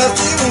of you